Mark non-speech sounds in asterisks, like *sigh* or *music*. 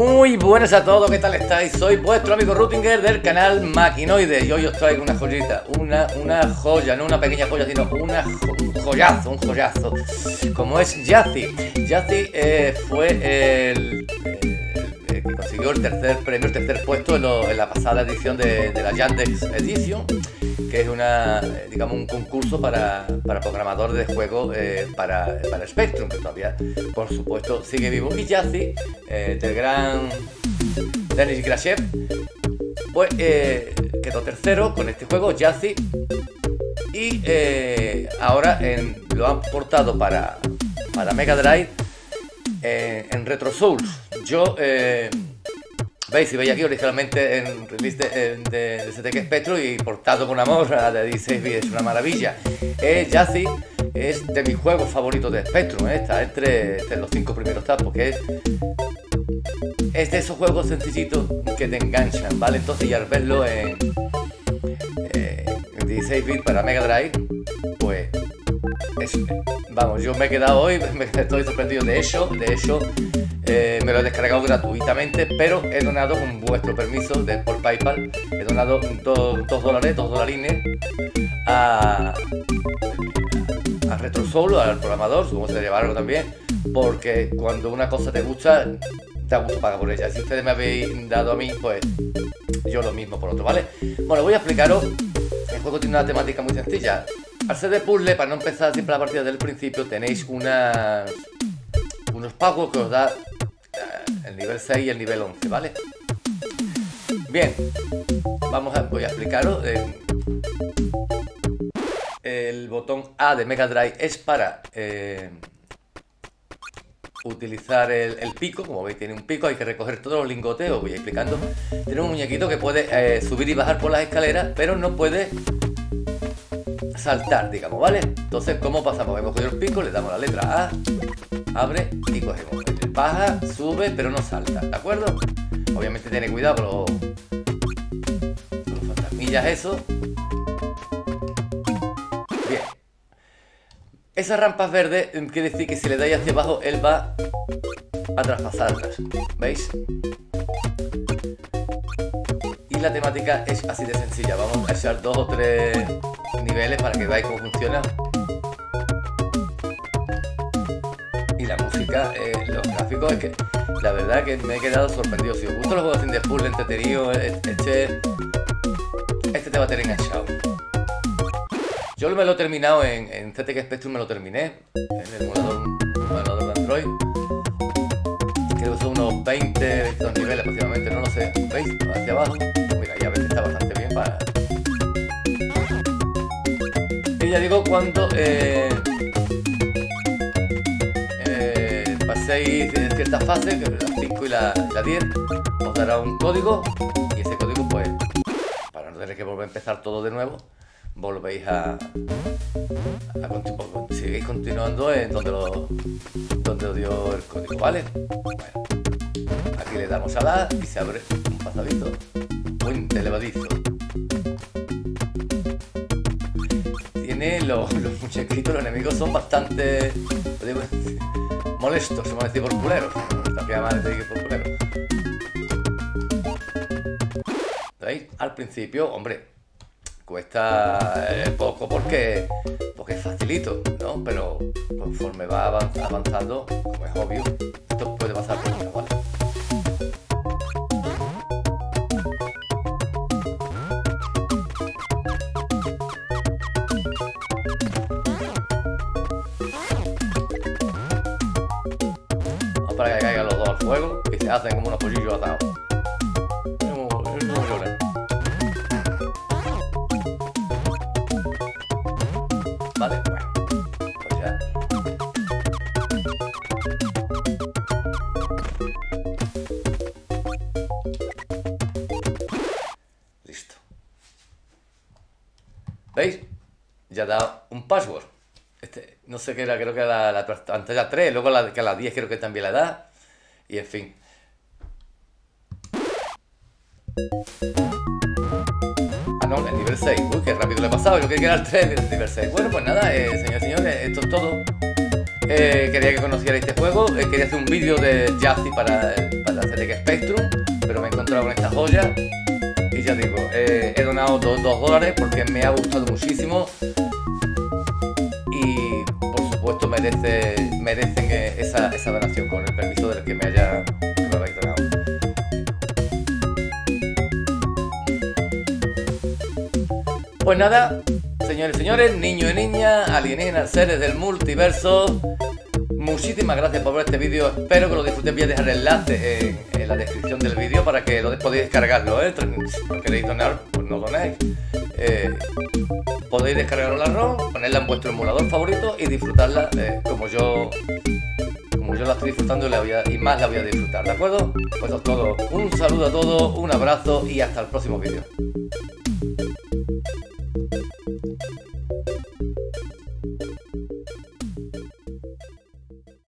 Muy buenas a todos, ¿qué tal estáis? Soy vuestro amigo Rutinger del canal Maquinoide y hoy os traigo una joyita, una, una joya, no una pequeña joya, sino una un joyazo, un joyazo, como es Yazi. Yazi eh, fue el, consiguió el tercer premio, el tercer puesto en, la pasada edición de, la Yandex Edition que es una, digamos, un concurso para, para programadores de juegos eh, para, para Spectrum, que todavía, por supuesto, sigue vivo. Y Yazi, eh, del gran Denis Grashev, pues eh, quedó tercero con este juego, Yazi. Y ahora lo han portado para, para Mega Drive en Retro Souls. Yo Veis, si veis aquí originalmente en release de, de, de Spectrum y portado con amor de 16 bits, es una maravilla. Eh, Yazi es de mis juegos favoritos de Spectrum, eh, está entre, los cinco primeros tabs porque es, es de esos juegos sencillitos que te enganchan, ¿vale? Entonces ya al verlo en, eh, en 16 bits para Mega Drive, pues vamos, yo me he quedado hoy, *laughs* me estoy sorprendido de hecho, de hecho eh, me lo he descargado gratuitamente, pero he donado con vuestro permiso de, por PayPal, he donado dos, dólares, dos dolarines a, a RetroSoul, al programador, supongo que se llevarlo también, porque cuando una cosa te gusta, te gusto pagar por ella. Si ustedes me habéis dado a mí, pues yo lo mismo por otro, ¿vale? Bueno, voy a explicaros. El juego tiene una temática muy sencilla. Al ser de puzzle, para no empezar siempre la partida del principio, tenéis unas, unos pagos que os da el nivel 6 y el nivel 11, ¿vale? Bien, vamos a, voy a explicaros. Eh, el botón A de Mega Drive es para eh, utilizar el, pico, como veis tiene un pico, hay que recoger todos los lingoteos, voy explicando. Tiene un muñequito que puede eh, subir y bajar por las escaleras, pero no puede saltar, digamos, ¿vale? Entonces, ¿cómo pasamos? Hemos cogido el pico, le damos la letra A, abre y cogemos baja, sube, pero no salta, ¿de acuerdo? Obviamente tiene cuidado con los, fantasmillas eso. Bien. Esas rampas verdes mm, quiere decir que si le dais hacia abajo, él va a traspasarlas. ¿Veis? Y la temática es así de sencilla. Vamos a echar dos o tres niveles para que veáis cómo funciona. Eh, los gráficos, es que la verdad que me he quedado sorprendido. Si os gustan los juegos de puzzle entretenido, eh, este, este te va a tener enganchado. Yo me lo he terminado en, en CTK Spectrum, me lo terminé en el emulador, de Android. Creo que son unos 20, 22 niveles aproximadamente, no lo sé. ¿Veis? Hacia abajo. Mira, ya ves que está bastante bien para. Y ya digo, cuando. Eh, en cierta fase, que la 5 y la, 10, os dará un código y ese código, pues, para no tener que volver a empezar todo de nuevo, volvéis a, a continuar, seguís continuando en donde, lo, donde os dio el código, ¿vale? Bueno, aquí le damos a la y se abre un pasadito muy elevadizo. Tiene los, *laughs* los muñequitos, los enemigos son bastante molestos, se me decir por culeros. Esta decir por culeros. ¿Veis? Al principio, hombre, cuesta eh, poco porque, porque es facilito, ¿no? Pero conforme va avanzando, como es obvio, esto puede pasar por ¿vale? Fuego y se hacen como unos pollillos atados. Vale, bueno. Pues ya. Listo. ¿Veis? Ya da un password. Este, no sé qué era, creo que era la, pantalla 3, luego la, que la 10 creo que también la da. Y en fin. Ah, no, el nivel 6. Uy, qué rápido le he pasado. Yo creía que el 3 del nivel 6. Bueno, pues nada, eh, señores y señores, esto es todo. Eh, quería que conociera este juego, eh, quería hacer un vídeo de Jazzy para, para ZX Spectrum, pero me he encontrado con esta joya y ya digo, eh, he donado 2 dólares porque me ha gustado muchísimo merece, merecen esa, esa donación con el permiso del que me haya donado. Pues nada, señores y señores, niños y niñas, alienígenas, seres del multiverso. Muchísimas gracias por ver este vídeo, espero que lo disfrutéis. Voy a dejar el enlace en, la descripción del vídeo para que lo podáis descargarlo, ¿eh? Si no queréis donar, pues no donéis. Eh, podéis descargar la ROM, ponerla en vuestro emulador favorito y disfrutarla eh, como yo como yo la estoy disfrutando y, más la voy a disfrutar, ¿de acuerdo? Pues es todo. Un saludo a todos, un abrazo y hasta el próximo vídeo.